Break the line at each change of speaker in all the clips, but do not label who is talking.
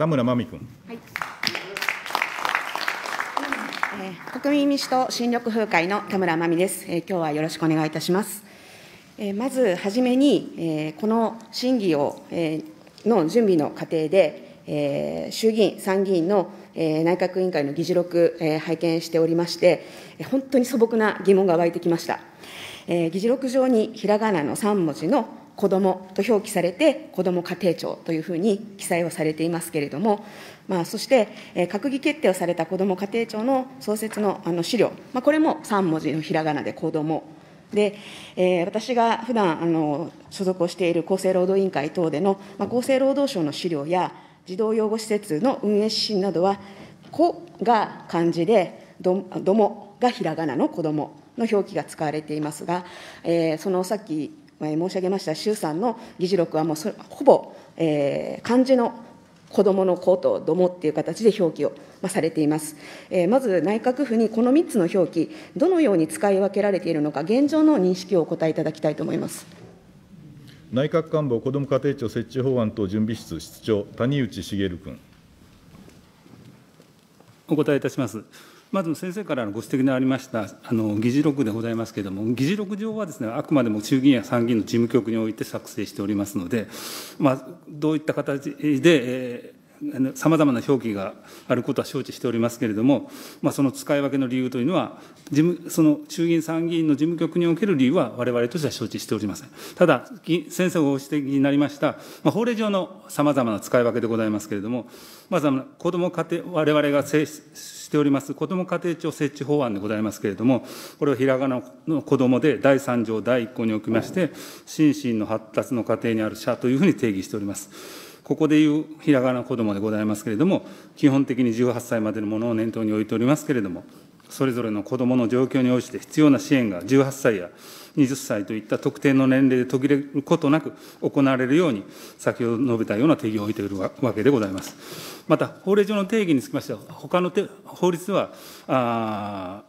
田村真美君。
はいえー、国民民主党新緑風会の田村真美です、えー。今日はよろしくお願いいたします。えー、まずはじめに、えー、この審議を、えー、の準備の過程で、えー、衆議院、参議院の、えー、内閣委員会の議事録、えー、拝見しておりまして、本当に素朴な疑問が湧いてきました。えー、議事録上にひらがなの3文字の子どもと表記されて、子ども家庭庁というふうに記載をされていますけれども、まあ、そして、え、閣議決定をされた子ども家庭庁の創設のあの資料、まあ、これも3文字のひらがなで子どもで、えー、私が普段あの所属をしている厚生労働委員会等での、まあ、厚生労働省の資料や、児童養護施設の運営指針などは、子が漢字で、どどもがひらがなの子どもの表記が使われていますが、えー、そのさっき申し上げました衆参の議事録はもうほぼ、えー、漢字の子どもの子とどもっていう形で表記を、まあ、されています、えー、まず内閣府にこの3つの表記、どのように使い分けられているのか、現状の認識をお答えいただきたいと思います
内閣官房子ども家庭庁設置法案等準備室室長、谷内茂君。
お答えいたします。まず先生からのご指摘のありましたあの議事録でございますけれども、議事録上はですね、あくまでも衆議院や参議院の事務局において作成しておりますので、まあ、どういった形で、えさまざまな表記があることは承知しておりますけれども、まあ、その使い分けの理由というのは、事務その衆議院、参議院の事務局における理由は、われわれとしては承知しておりません。ただ、先生ご指摘になりました、まあ、法令上のさまざまな使い分けでございますけれども、まずは子ども家庭、われわれが制しております、子ども家庭庁設置法案でございますけれども、これはひらがなの子どもで第3条第1項におきまして、心身の発達の過程にある者というふうに定義しております。ここでいうひらがな子どもでございますけれども、基本的に18歳までのものを念頭に置いておりますけれども、それぞれの子どもの状況に応じて必要な支援が18歳や20歳といった特定の年齢で途切れることなく行われるように、先ほど述べたような定義を置いているわけでございます。また、法令上の定義につきましては、他の法律は、あ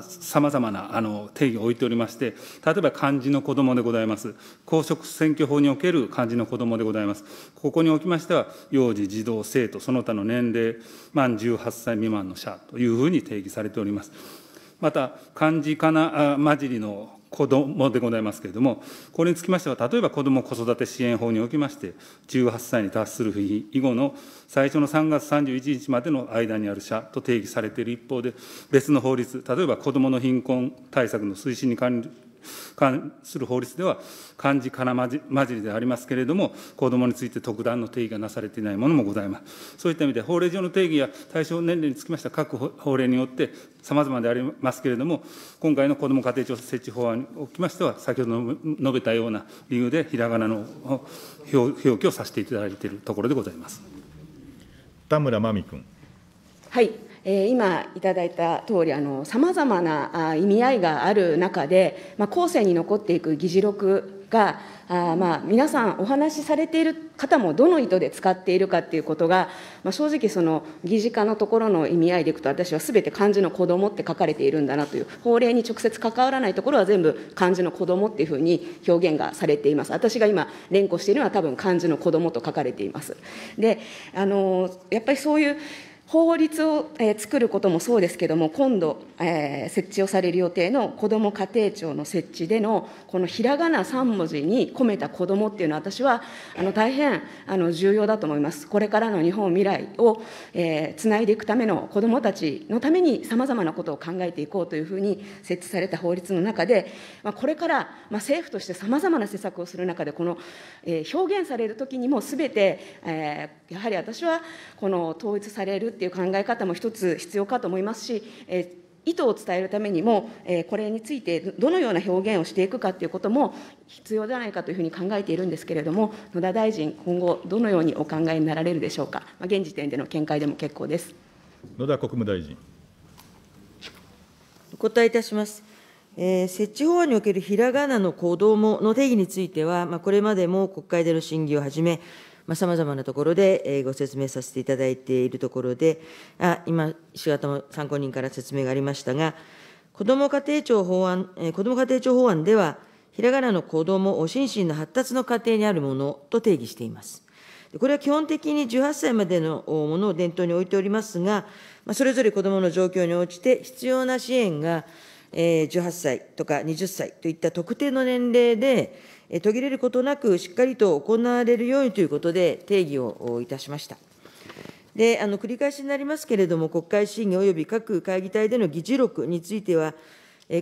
さまざ、まなあの定義を置いておりまして、例えば漢字の子どもでございます、公職選挙法における漢字の子どもでございます。ここにおきましては、幼児、児童、生徒、その他の年齢、満18歳未満の者というふうに定義されております。また、漢字かな混じりの子どもでございますけれども、これにつきましては、例えば子ども子育て支援法におきまして、18歳に達する日以後の最初の3月31日までの間にある者と定義されている一方で、別の法律、例えば子どもの貧困対策の推進に関関する法律では、漢字かな混じりでありますけれども、子どもについて特段の定義がなされていないものもございます。そういった意味で、法令上の定義や対象年齢につきましては、各法令によってさまざまでありますけれども、今回の子ども家庭庁設置法案におきましては、先ほど述べたような理由で、ひらがなの表記をさせていただいているところでございます
田村真美君。
はいえ今いただいた通り、さまざまな意味合いがある中で、まあ、後世に残っていく議事録が、あまあ、皆さんお話しされている方もどの意図で使っているかっていうことが、まあ、正直その議事化のところの意味合いでいくと私はすべて漢字の子どもって書かれているんだなという法令に直接関わらないところは全部漢字の子どもっていうふうに表現がされています。私が今連呼しているのは多分漢字の子どもと書かれています。であのやっぱりそういう法律を、えー、作ることもそうですけれども、今度、えー、設置をされる予定の子ども家庭庁の設置での、このひらがな3文字に込めた子どもっていうのは、私はあの大変あの重要だと思います。これからの日本未来を、えー、つないでいくための子どもたちのために、さまざまなことを考えていこうというふうに設置された法律の中で、まあ、これから、まあ、政府としてさまざまな施策をする中で、この、えー、表現されるときにも、すべて、えー、やはり私はこの統一されるっていう考え方も一つ必要かと思いますし、え意図を伝えるためにも、えこれについてどのような表現をしていくかということも必要じゃないかというふうに考えているんですけれども、野田大臣、今後、どのようにお考えになられるでしょうか、まあ、現時点での見解でも結構です
野田国務大臣。
お答えいたします。えー、設置法案におけるひらがなの子どもの定義については、まあ、これまでも国会での審議をはじめ、さまざ、まなところで、ご説明させていただいているところで、あ今、石形も参考人から説明がありましたが、子ども家庭庁法案、えー、子ども家庭庁法案では、ひらがなの子どもを心身の発達の過程にあるものと定義しています。これは基本的に18歳までのものを念頭に置いておりますが、それぞれ子どもの状況に応じて必要な支援が18歳とか20歳といった特定の年齢で途切れることなくしっかりと行われるようにということで定義をいたしました。で、あの繰り返しになりますけれども、国会審議及び各会議体での議事録については、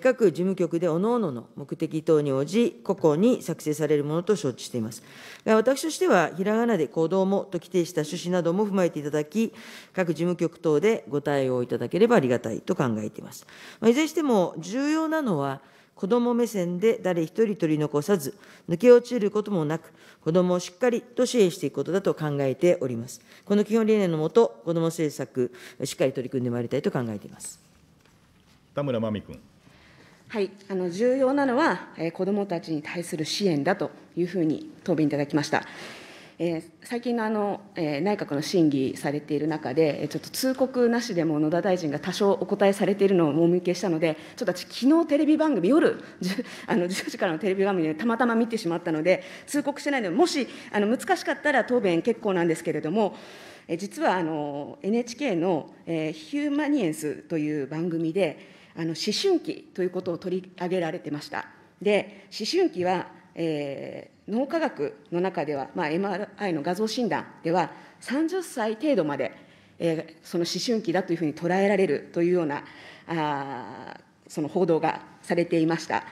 各事務局で各々のの目的等に応じ、個々に作成されるものと承知しています。が私としては、ひらがなで子どもと規定した趣旨なども踏まえていただき、各事務局等でご対応いただければありがたいと考えています。いずれにしても、重要なのは、子ども目線で誰一人取り残さず、抜け落ちることもなく、子どもをしっかりと支援していくことだと考えております。この基本理念のもと、子ども政策、しっかり取り組んでまいりたいと考えています
田村真美君。
はい、あの重要なのは、えー、子どもたちに対する支援だというふうに答弁いただきました。えー、最近のあの、えー、内閣の審議されている中で、ちょっと通告なしでも野田大臣が多少お答えされているのをもみ受けしたので、ちょっと私、昨日テレビ番組、夜 あの10時からのテレビ番組でたまたま見てしまったので、通告してないので、もしあの難しかったら答弁結構なんですけれども、え実はあの NHK の、えー、ヒューマニエンスという番組で、あの思春期ということを取り上げられてました。で思春期はえー、脳科学の中では、まあ、MRI の画像診断では、30歳程度まで、えー、その思春期だというふうに捉えられるというようなあその報道がされていました。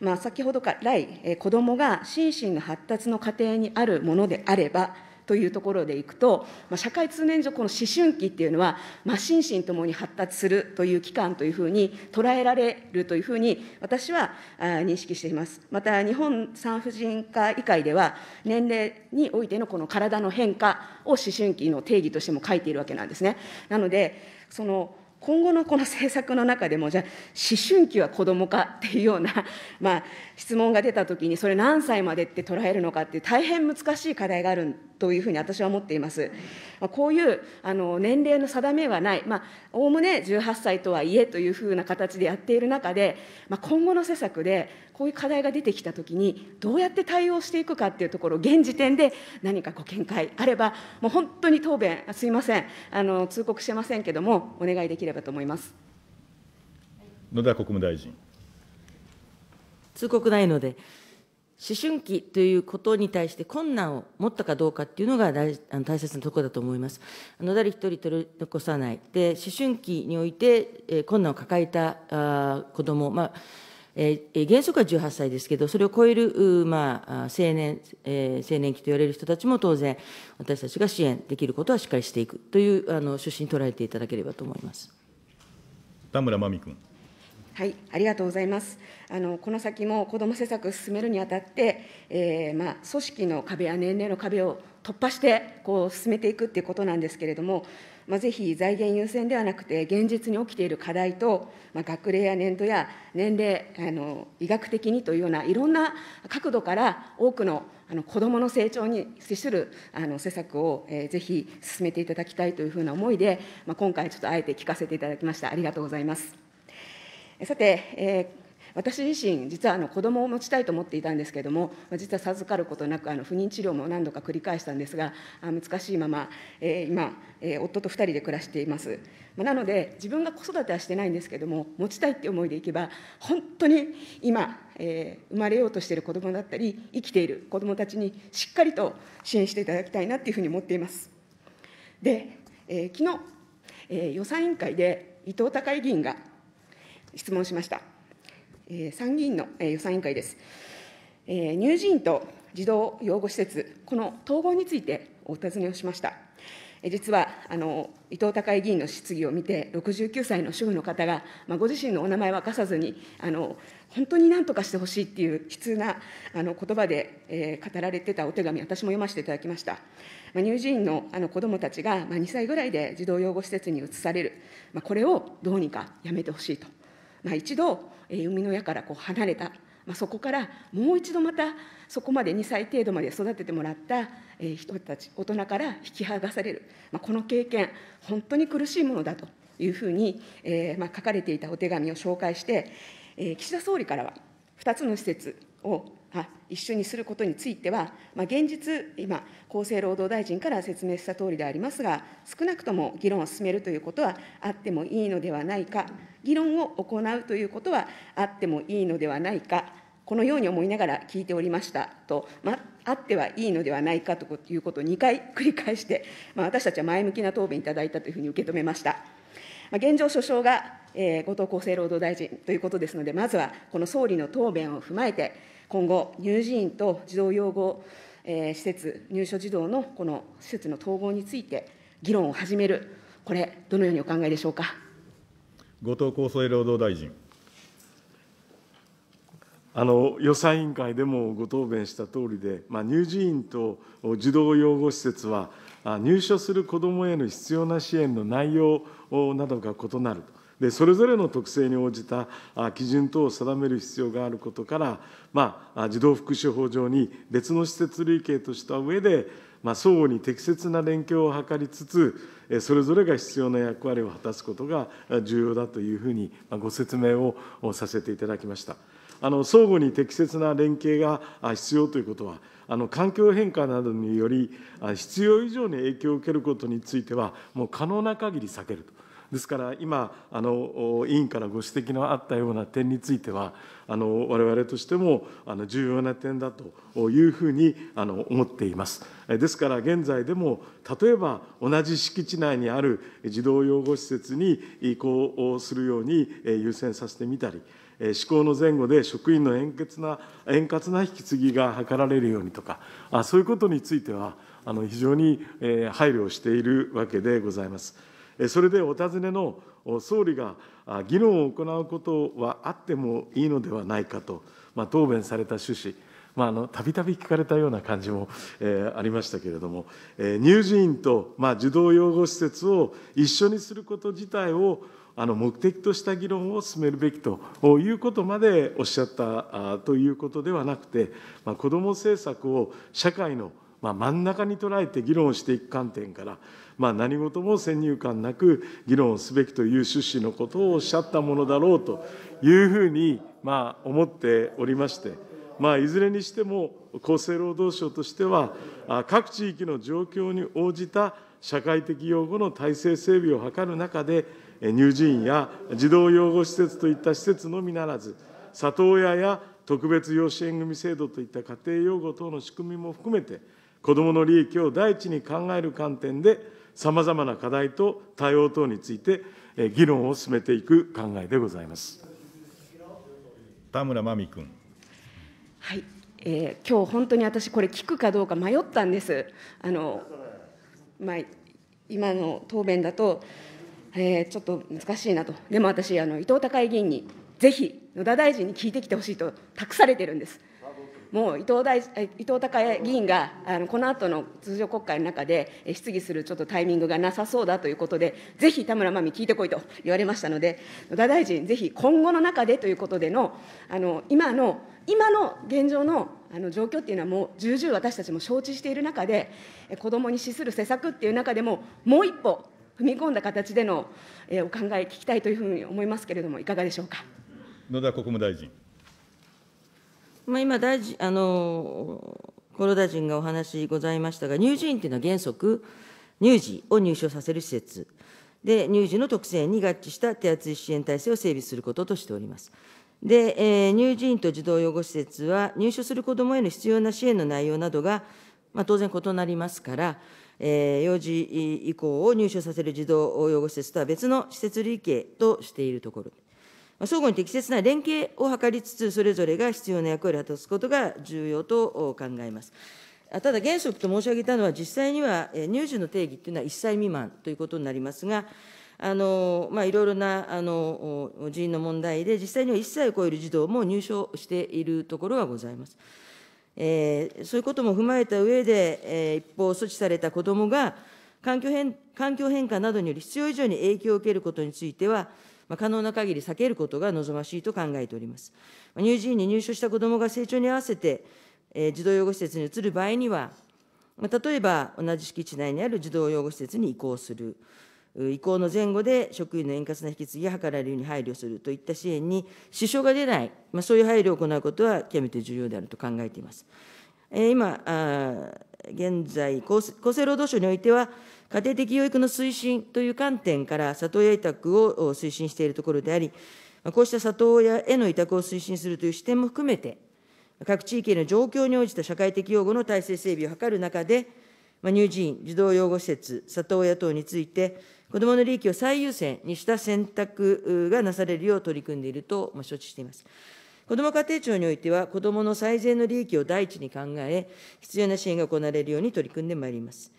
まあ、先ほどから来、え、子どもが心身の発達の過程にあるものであれば、というところでいくと、まあ、社会通念上、この思春期っていうのは、まあ、心身ともに発達するという期間というふうに捉えられるというふうに、私は認識しています。また、日本産婦人科医会では、年齢においてのこの体の変化を思春期の定義としても書いているわけなんですね。なのでその今後のこの政策の中でも、じゃあ、思春期は子どもかっていうような、まあ、質問が出たときに、それ何歳までって捉えるのかっていう、大変難しい課題があるんというふうに私は思っています。まあ、こういうあの年齢の定めはない、おおむね18歳とはいえというふうな形でやっている中で、まあ、今後の施策で、こういう課題が出てきたときに、どうやって対応していくかっていうところ、現時点で何かご見解あれば、もう本当に答弁、すみません、あの通告してませんけれども、お願いできればと思います。
野田国務大臣。
通告ないので、思春期ということに対して困難を持ったかどうかっていうのが大あの大切なところだと思います。あの誰一人取り残さない。で、思春期において、えー、困難を抱えたあ子ども、まあえー、原則は18歳ですけど、それを超える、まあ、青年、えー、青年期と言われる人たちも当然、私たちが支援できることはしっかりしていくというあの趣旨に捉えていただければと思います
田村真美君。
はい、ありがとうございます。あのこの先も子ども政策を進めるにあたって、えーまあ、組織の壁や年齢の壁を突破してこう進めていくっていうことなんですけれども、まあ、ぜひ財源優先ではなくて、現実に起きている課題と、まあ、学齢や年度や年齢あの、医学的にというような、いろんな角度から多くのあの子どもの成長に資するあの施策を、えー、ぜひ進めていただきたいというふうな思いで、まあ、今回、ちょっとあえて聞かせていただきました。ありがとうございます。さて、えー私自身、実はあの子供を持ちたいと思っていたんですけれども、実は授かることなく、あの不妊治療も何度か繰り返したんですが、難しいまま、えー、今、えー、夫と2人で暮らしています。まなので、自分が子育てはしてないんですけれども、持ちたいって思いでいけば、本当に今、えー、生まれようとしている子どもだったり、生きている子どもたちにしっかりと支援していただきたいなっていうふうに思っています。で、えー、昨日、えー、予算委員会で伊藤孝議員が質問しました。え参議院の、え予算委員会です。え乳児院と児童養護施設、この統合についてお尋ねをしました。実はあの伊藤孝議員の質疑を見て、69歳の主婦の方が、まあ、ご自身のお名前を明かさずにあの、本当になんとかしてほしいっていう悲痛なあの言葉で、えー、語られてたお手紙、私も読ませていただきました。まあ、乳児院のあの子どもたちが、まあ、2歳ぐらいで児童養護施設に移される、まあ、これをどうにかやめてほしいと。まあ、一度、えー、生みの親からこう離れた、まあ、そこからもう一度またそこまで2歳程度まで育ててもらった、えー、人たち大人から引き剥がされる、まあ、この経験本当に苦しいものだというふうに、えーまあ、書かれていたお手紙を紹介して、えー、岸田総理からは2つの施設を一緒にすることについては、まあ、現実、今、厚生労働大臣から説明したとおりでありますが、少なくとも議論を進めるということはあってもいいのではないか、議論を行うということはあってもいいのではないか、このように思いながら聞いておりましたと、まあってはいいのではないかということを2回繰り返して、まあ、私たちは前向きな答弁いただいたというふうに受け止めました。まあ、現状、所掌が、えー、後藤厚生労働大臣ということですので、まずはこの総理の答弁を踏まえて、今後、乳児院と児童養護、えー、施設、入所児童のこの施設の統合について、議論を始める、これ、どのようにお考えでしょうか？
後藤厚生労働大臣。
あの予算委員会でもご答弁したとおりで、まあ、乳児院と児童養護施設は、入所する子どもへの必要な支援の内容などが異なるで、それぞれの特性に応じた基準等を定める必要があることから、まあ、児童福祉法上に別の施設類型とした上で、まあ、相互に適切な連携を図りつつ、それぞれが必要な役割を果たすことが重要だというふうにご説明をさせていただきました。あの相互に適切な連携が必要ということは、あの環境変化などにより、必要以上に影響を受けることについては、もう可能な限り避けると。ですから今あの委員からご指摘のあったような点についてはあの我々としてもあの重要な点だというふうにあの思っています。ですから現在でも例えば同じ敷地内にある児童養護施設に移行するように優先させてみたり施行の前後で職員の円滑な円滑な引き継ぎが図られるようにとか、そういうことについては、非常に配慮をしているわけでございます。それでお尋ねの総理が議論を行うことはあってもいいのではないかと、まあ、答弁された趣旨、たびたび聞かれたような感じも、えー、ありましたけれども、えー、乳児院と、まあ、児童養護施設を一緒にすること自体をあの目的とした議論を進めるべきということまでおっしゃったということではなくて、まあ、子ども政策を社会のま真ん中に捉えて議論していく観点から、まあ、何事も先入観なく議論すべきという趣旨のことをおっしゃったものだろうというふうに、まあ、思っておりまして、まあ、いずれにしても厚生労働省としては各地域の状況に応じた社会的養護の体制整備を図る中で乳児院や児童養護施設といった施設のみならず、里親や特別養子縁組制度といった家庭養護等の仕組みも含めて、子どもの利益を第一に考える観点で、さまざまな課題と対応等について、議論を進めていく考えでございます
田村真美君。
はい、えー、今日本当に私、これ、聞くかどうか迷ったんです。あのまあ、今の答弁だと、えー、ちょっと難しいなと、でも私、あの伊藤孝恵議員に、ぜひ野田大臣に聞いてきてほしいと託されてるんです。もう伊藤大伊藤孝恵議員があのこの後の通常国会の中で質疑するちょっとタイミングがなさそうだということで、ぜひ田村真美聞いてこいと言われましたので、野田大臣、ぜひ今後の中でということでの、あの今の今の現状のあの状況っていうのは、もう重々私たちも承知している中で、子どもに資する施策っていう中でも、もう一歩踏み込んだ形での、えお考え、聞きたいというふうに思いますけれども、いかがでしょうか？
野田国務大臣。
ま、今大臣、あの厚労大臣がお話ございましたが、乳児院というのは原則、乳児を入所させる施設で、乳児の特性に合致した手厚い支援体制を整備することとしております。で、えー、乳児院と児童養護施設は、入所する子どもへの必要な支援の内容などが、まあ、当然異なりますから、えー、幼児以降を入所させる児童養護施設とは別の施設類型としているところ。相互に適切な連携を図りつつ、それぞれが必要な役割を果たすことが重要と考えます。ただ原則と申し上げたのは、実際には乳児の定義というのは1歳未満ということになりますが、あのまあ、いろいろなあの人員の問題で、実際には1歳を超える児童も入所しているところがございます。えー、そういうことも踏まえた上で、えー、一方、措置された子どもが環境変環境変化などにより必要以上に影響を受けることについては、可能な限り避けることが望ましいと考えております。乳児院に入所した子どもが成長に合わせて、児童養護施設に移る場合には、例えば同じ敷地内にある児童養護施設に移行する、移行の前後で職員の円滑な引き継ぎが図られるように配慮するといった支援に支障が出ない、まあ、そういう配慮を行うことは極めて重要であると考えています。今、現在、厚生労働省においては、家庭的養育の推進という観点から里親委託を推進しているところであり、こうした里親への委託を推進するという視点も含めて、各地域への状況に応じた社会的養護の体制整備を図る中で、乳児院、児童養護施設、里親等について、子どもの利益を最優先にした選択がなされるよう取り組んでいると承知しています。こども家庭庁においては、子どもの最善の利益を第一に考え、必要な支援が行われるように取り組んでまいります。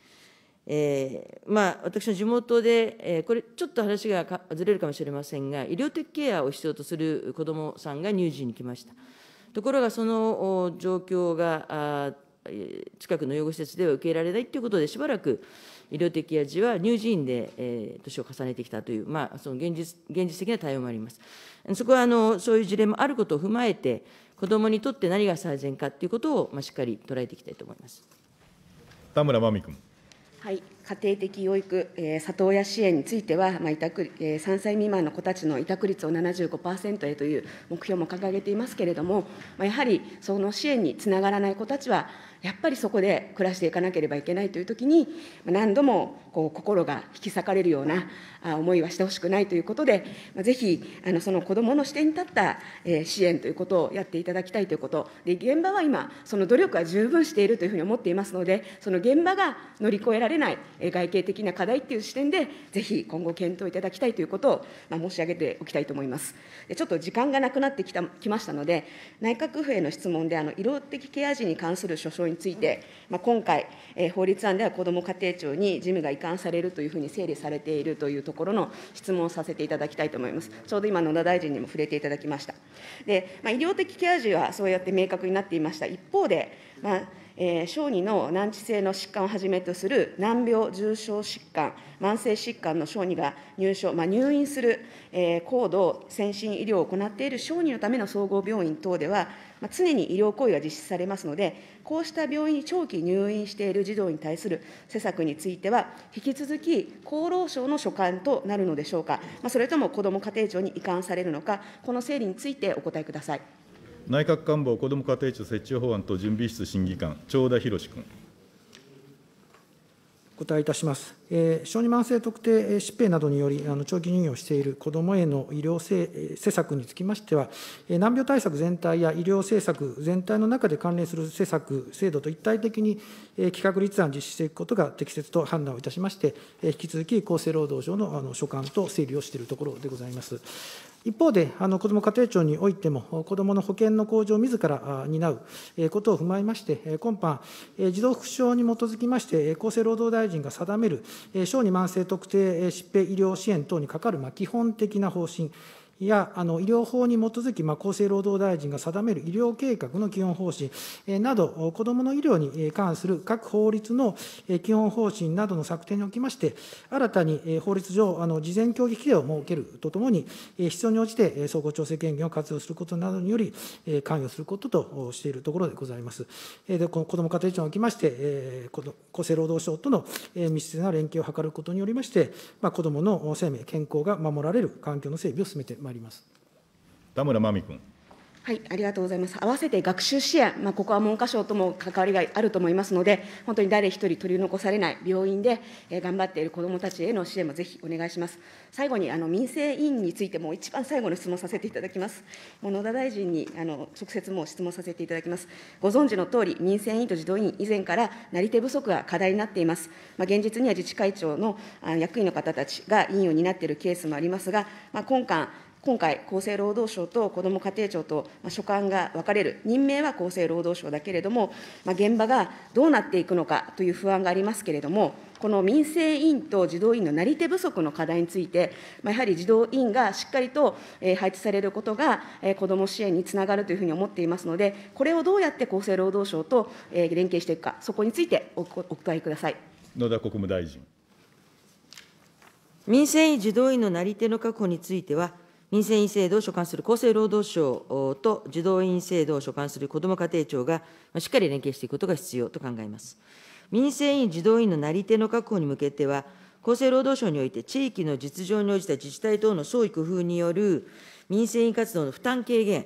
えー、まあ、私の地元で、えー、これ、ちょっと話がずれるかもしれませんが、医療的ケアを必要とする子どもさんが乳児に来ました。ところが、その状況が近くの養護施設では受け入れられないということで、しばらく医療的ケア児は乳児院で、えー、年を重ねてきたという、まあ、その現実現実的な対応もあります。そこはあのそういう事例もあることを踏まえて、子どもにとって何が最善かということを、まあ、しっかり捉えていきたいと思います
田村真美君。
はい、家庭的養育、えー、里親支援については、まあ委託えー、3歳未満の子たちの委託率を75%へという目標も掲げていますけれども、まあ、やはりその支援につながらない子たちは、やっぱりそこで暮らしていかなければいけないというときに、何度もこう心が引き裂かれるような思いはしてほしくないということで、ぜひあのその子どもの視点に立ったえ支援ということをやっていただきたいということ、で現場は今、その努力は十分しているというふうに思っていますので、その現場が乗り越えられない外形的な課題っていう視点で、ぜひ今後、検討いただきたいということを、ま申し上げておきたいと思います。でちょっと時間がなくなってきたきましたので、内閣府への質問で、あの医療的ケア児に関する書書にについて、まあ、今回、えー、法律案では子ども家庭庁に事務が移管されるというふうに整理されているというところの質問をさせていただきたいと思います。ちょうど今、野田大臣にも触れていただきました。で、まあ、医療的ケア児はそうやって明確になっていました。一方で、まあえ、小児の難治性の疾患をはじめとする難病、重症疾患、慢性疾患の小児が入所、まあ、入院する、え、高度先進医療を行っている小児のための総合病院等では、まあ、常に医療行為が実施されますので、こうした病院に長期入院している児童に対する施策については、引き続き厚労省の所管となるのでしょうか、まあ、それとも子ども家庭庁に移管されるのか、この整理についてお答えください。
内閣官房子ども家庭庁設置法案等準備室審議官、長田博君。
お答えいたします。えー、小児慢性特定疾病などにより、あの長期入院をしている子どもへの医療施策につきましてはえ、難病対策全体や医療政策全体の中で関連する施策、制度と一体的にえ企画立案、実施していくことが適切と判断をいたしましてえ、引き続き厚生労働省のあの所管と整理をしているところでございます。一方で、あの子ども家庭庁においても、子どもの保険の向上をみずから担うことを踏まえまして、今般、児童福祉法に基づきまして、厚生労働大臣が定める小児慢性特定疾病医療支援等にかかる基本的な方針、やあの医療法に基づき、まあ、厚生労働大臣が定める医療計画の基本方針、えなど、子どもの医療に関する各法律の基本方針などの策定におきまして、新たに法律上、あの事前協議規定を設けるとともに、必要に応じて総合調整権限を活用することなどにより、関与することとしているところでございます。でこの子ども家庭庁におきまして、厚生労働省との密接な連携を図ることによりまして、まあ、子どもの生命、健康が守られる環境の整備を進めてまいります。
田村真美君。
はい、ありがとうございます。合わせて学習支援、まあ、ここは文科省とも関わりがあると思いますので、本当に誰一人取り残されない病院で、えー、頑張っている子どもたちへの支援もぜひお願いします。最後に、あの民生委員についても、一番最後の質問させていただきます。もう野田大臣にあの直接も質問させていただきます。ご存知の通り、民生委員と児童委員、以前からなり手不足が課題になっています。まあ、現実には自治会長の役員の方たちが委員を担っているケースもありますが、まあ、今回、今回、厚生労働省と子ども家庭庁と所管が分かれる、任命は厚生労働省だけれども、まあ、現場がどうなっていくのかという不安がありますけれども、この民生委員と児童委員のなり手不足の課題について、まあ、やはり児童委員がしっかりと配置されることが、子ども支援につながるというふうに思っていますので、これをどうやって厚生労働省と連携していくか、そこについてお答えください
野田国務大臣。
民生委員、児童委員のなり手の確保については、民生委員制度を所管する厚生労働省と児童委員制度を所管する子ども家庭庁がしっかり連携していくことが必要と考えます。民生委員、児童委員のなり手の確保に向けては、厚生労働省において、地域の実情に応じた自治体等の創意工夫による民生委員活動の負担軽減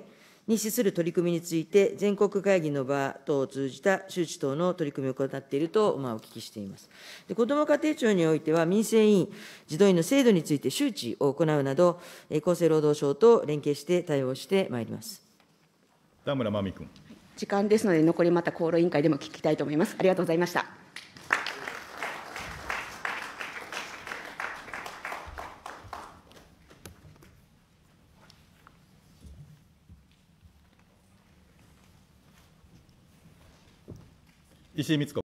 に資する取り組みについて、全国会議の場等を通じた周知等の取り組みを行っていると、まあ、お聞きしています。でこども家庭庁においては、民生委員、児童院の制度について周知を行うなど、えー厚生労働省と連携して対応してまいります。
田村真美君。
時間ですので、残りまた厚労委員会でも聞きたいと思います。ありがとうございました。
石井光子。